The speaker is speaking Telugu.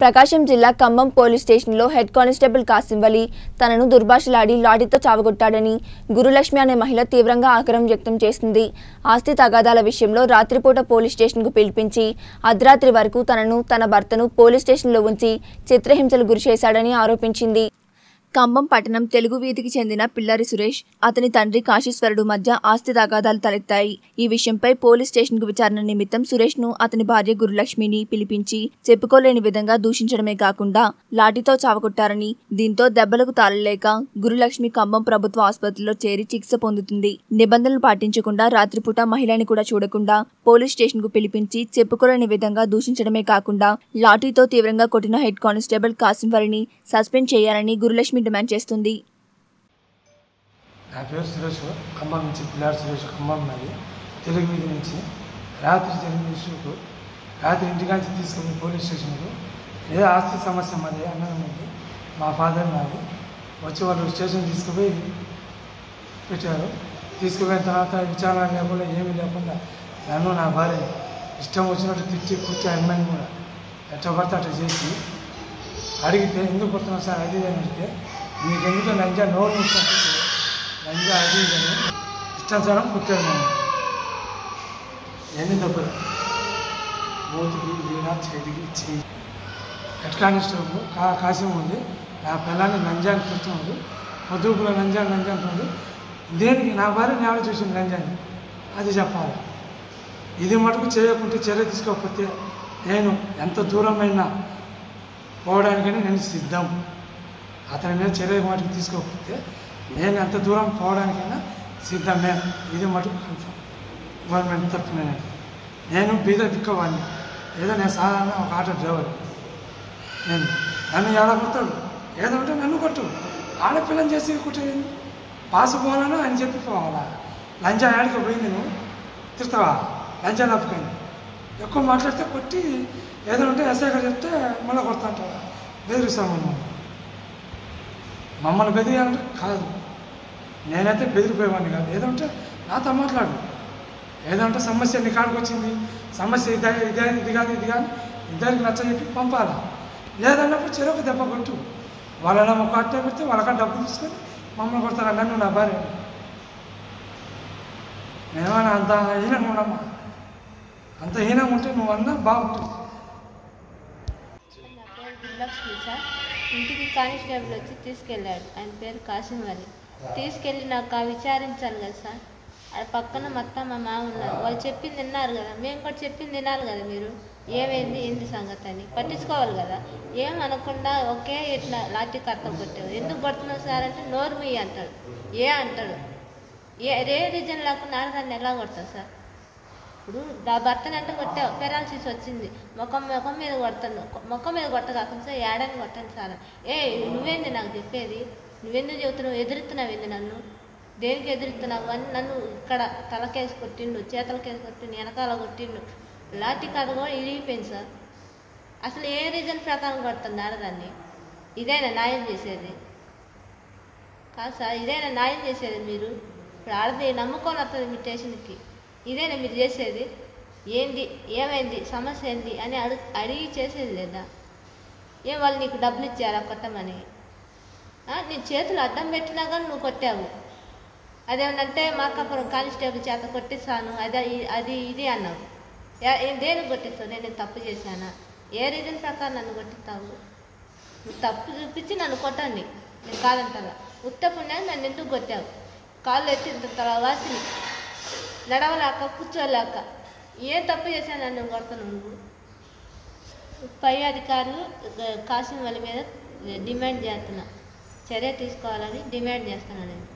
ప్రకాశం జిల్లా ఖమ్మం పోలీస్ స్టేషన్లో హెడ్ కానిస్టేబుల్ కాసిం వలి తనను దుర్భాషలాడి లాఠీతో చావగొట్టాడని గురులక్ష్మి అనే మహిళ తీవ్రంగా ఆగ్రహం వ్యక్తం చేసింది. ఆస్తి తగాదాల విషయంలో రాత్రిపూట పోలీస్ స్టేషన్కు పిలిపించి అర్ధరాత్రి వరకు తనను తన భర్తను పోలీస్ స్టేషన్లో ఉంచి చిత్రహింసలు గురిచేశాడని ఆరోపించింది. ఖమ్మం పట్టణం తెలుగు వీధికి చెందిన పిల్లరి సురేష్ అతని తండ్రి కాశీశ్వరుడు మధ్య ఆస్తి తగాదాలు తలెత్తాయి. ఈ విషయంపై పోలీస్ స్టేషన్కు విచారణ నిమిత్తం సురేష్ను అతని భార్య గురులక్ష్మిని పిలిపించి చెప్పుకోలేని విధంగా దూషించడమే కాకుండా లాఠీతో చావకొట్టారని దీంతో దెబ్బలకు తాళలేక గురులక్ష్మి ఖమ్మం ప్రభుత్వ ఆసుపత్రిలో చేరి చికిత్స పొందుతుంది. నిబంధనలు పాటించకుండా రాత్రిపూట మహిళని కూడా చూడకుండా పోలీస్ స్టేషన్కు పిలిపించి చెప్పుకోలేని విధంగా దూషించడమే కాకుండా లాఠీతో తీవ్రంగా కొట్టిన హెడ్ కానిస్టేబుల్ కాసింఫరిని సస్పెండ్ చేయాలని గురులక్ష్మి డిమాండ్ చేస్తుంది. నా పేరు సురేష్ ఖమ్మం నుంచి పిల్లాడు సురేష్ ఖమ్మం నాది. తెలుగు వీధి నుంచి రాత్రి జరిగిన ఇష్యూకు రాత్రి ఇంటికాంచి తీసుకుని పోలీస్ స్టేషన్కు ఏ ఆస్తి సమస్య మాది అన్నది ఉంది మా ఫాదర్ నాది. వచ్చి వాళ్ళు స్టేషన్ తీసుకుపోయి పెట్టారు. తీసుకుపోయిన తర్వాత విచారణ లేకుండా ఏమీ లేకుండా నన్ను నా భార్య ఇష్టం వచ్చినట్టు తిట్టి కూర్చో అమ్మాయిని కూడా ఎట్ట పడితే అట్లా చేసి అడిగితే ఎందుకు కొడుతున్నావు సార్? అది అని అడిగితే మీకు ఎందుకు లంజా నోరు మూసుకొని లంజా అది ఇదని అని ఇష్టానుసారం కుట్టాడు నేను ఎన్ని దెబ్బలు మూతికి వీణ చేతికి చేయి హెడ్ కా కాశం ఉంది. నా పిల్లాన్ని లంజాన్ని చూస్తుండు పొద్దుపులో నంజాన్ లంజా ఉంది దేనికి? నా భార్య నేను చూసింది నంజాన్ని అది చెప్పాలి. ఇది మటుకు చేయకుంటే చర్య తీసుకోకపోతే నేను ఎంత దూరమైనా పోవడానికైనా నేను సిద్ధం. అతని మీద చర్య మటుకు తీసుకోకపోతే నేను ఎంత దూరం పోవడానికైనా సిద్ధమే ఇది మటుకు కన్ఫర్మ్ గవర్నమెంట్ తరఫున నేను. నేను బీద దిక్కవాడిని ఏదో నేను సాధారణ ఒక ఆటో డ్రైవర్. నేను నన్ను ఎలా కొడతాడు? ఏదో ఉంటే నన్ను కొట్టు. ఆడపిల్లని చేసి కుట్టేది పాసు పోవాలని అని చెప్పి పోవాలా? లంచా ఆడికి పోయింది నువ్వు? తిరుతావా లంచా తప్పుకుంది. ఎక్కువ మాట్లాడితే కొట్టి ఏదో ఉంటే ఎస్ఐ గారు చెప్తే మళ్ళీ కొడతా అంటావా? బెదిరిస్తాం మమ్మల్ని మమ్మల్ని బెదిరియాలంటే కాదు. నేనైతే బెదిరిపోయేవాడిని కాదు. ఏదంటే నాతో మాట్లాడు. ఏదో సమస్య నీ కాడికి వచ్చింది. సమస్య ఇదే ఇదే ఇది కాదు ఇది కాదు. ఇద్దరికి నచ్చ చెప్పి పంపాలా? లేదన్నప్పుడు చెరుకు దెబ్బ కొట్టు. వాళ్ళ ఒక అట్టే పెడితే వాళ్ళకంటే డబ్బులు తీసుకొని మమ్మల్ని కొడతారా? నన్ను నా భార్య మేమన్నా అంత హీనంగా ఉండమ్మా అంత హీనంగా ఉంటే నువ్వు అన్నా బాగుంటుంది. నా సార్ ఇంటికి కానిస్టేబుల్ వచ్చి తీసుకెళ్ళాడు. ఆయన పేరు కాసిం అది తీసుకెళ్ళి నాకు ఆ విచారించాలి కదా సార్. ఆ పక్కన మొత్తం మా మామ ఉన్నారు. వాళ్ళు చెప్పింది విన్నారు కదా. మేము కూడా చెప్పింది వినాలి కదా మీరు. ఏమైంది? ఏంది సంగతి అని. పట్టించుకోవాలి కదా. ఏం అనకుండా ఒకే ఇట్లా లాఠీ కర్త కొట్టావు ఎందుకు కొడుతున్నావు సార్ అంటే నోరు మీ అంటాడు. ఏ అంటాడు? ఏ ఏ రీజన్ లేకుండా ఆడదాన్ని ఎలా కొడతావు సార్? ఇప్పుడు నా భర్తని అంటే కొట్టావు పెరాలసిస్ వచ్చింది. ముఖం ముఖం మీద కొడతాను. ముఖం మీద కొట్ట కాకుండా ఏడాన్ని కొట్టాను సార్. ఏ నువ్వేంది నాకు చెప్పేది? నువ్వెందుకు చెబుతున్నావు? ఎదురుతున్నావు ఏంది నన్ను? దేనికి ఎదురుతున్నావు? అని నన్ను ఇక్కడ తలకేసి కొట్టిండు చేతలకేసి కొట్టిండు వెనకాల కొట్టిండు. లాఠీ కథ కూడా ఇరిగిపోయింది సార్. అసలు ఏ రీజన్ ప్రకారం కొడుతుంది ఆడదాన్ని ఇదేనా న్యాయం చేసేది? కాదు సార్ ఇదేనా న్యాయం చేసేది మీరు? ఇప్పుడు ఆడది నమ్ముకొని వస్తుంది మీ స్టేషన్కి. ఇదేనా మీరు చేసేది? ఏంది? ఏమైంది? సమస్య ఏంది? అని అడు అడిగి చేసేది లేదా? ఏం వాళ్ళు నీకు డబ్బులు ఇచ్చారా కొట్టమని? నీ చేతులు అడ్డం పెట్టినా కానీ నువ్వు కొట్టావు. అదేమనంటే మార్కాపురం కానిస్టేబుల్ చేత కొట్టిస్తాను అదే అది ఇది అన్నావు. దేని దేనికి కొట్టిస్తావు? నేను తప్పు చేశానా? ఏ రీజన్ ప్రకారం నన్ను కొట్టిస్తావు? నువ్వు తప్పు చూపించి నన్ను కొట్టండి. నేను కాదంటారా ఉత్త పుణ్యాన్ని నన్ను ఎందుకు కొట్టావు? కాళ్ళు ఎత్తిన తర్వాత వాసిని. నడవలేక కూర్చోలేక ఏ తప్పు చేశాను నన్ను కొడుతున్నావు నువ్వు. పై అధికారులు కాసిన వాళ్ళ మీద డిమాండ్ చేస్తున్నా. చర్య తీసుకోవాలని డిమాండ్ చేస్తున్నాను నేను.